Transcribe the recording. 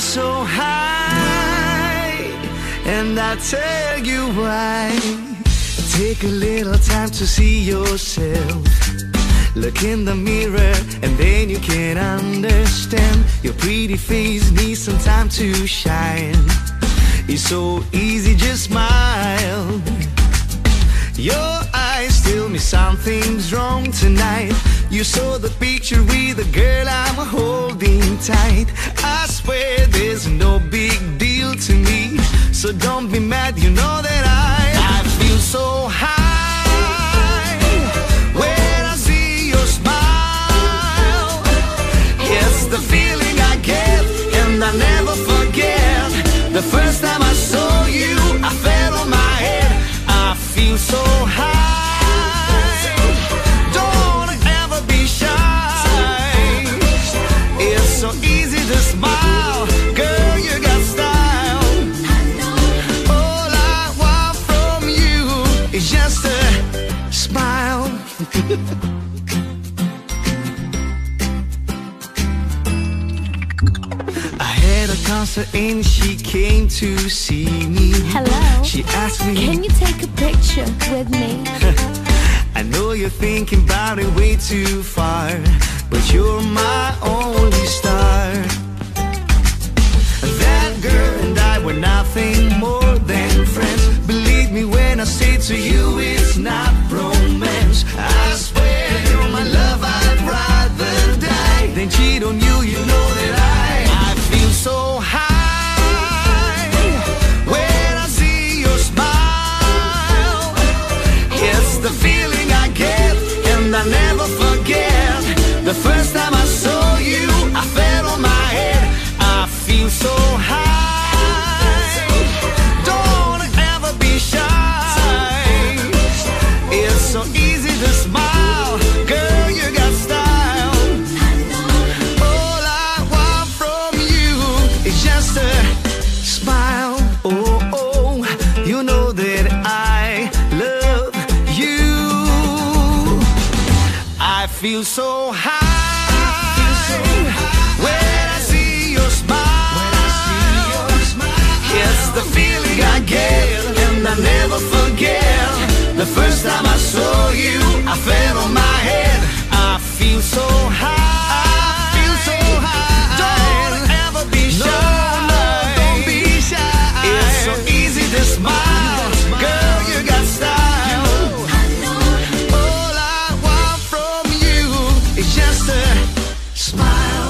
so high, and I tell you why. Take a little time to see yourself. Look in the mirror, and then you can understand. Your pretty face needs some time to shine. It's so easy, just smile. Your eyes tell me something's wrong tonight. You saw the picture with the girl I'm holding tight. Don't be mad, you know that I, I feel so high when I see your smile. Yes, the feeling I get, and I never forget. The first time I saw you, I fell on my head. I feel so high. Don't ever be shy. It's so easy to smile. I had a concert and she came to see me. Hello. She asked me, Can you take a picture with me? I know you're thinking about it way too far, but you're my only star. That girl and I were nothing more than friends. Believe me when I say to you it's not than cheat on you. You know smile. Oh, oh, you know that I love you. I feel so high. The feeling I get, and I never forget. The first time I saw you, I fell on my head. I feel so. Smile.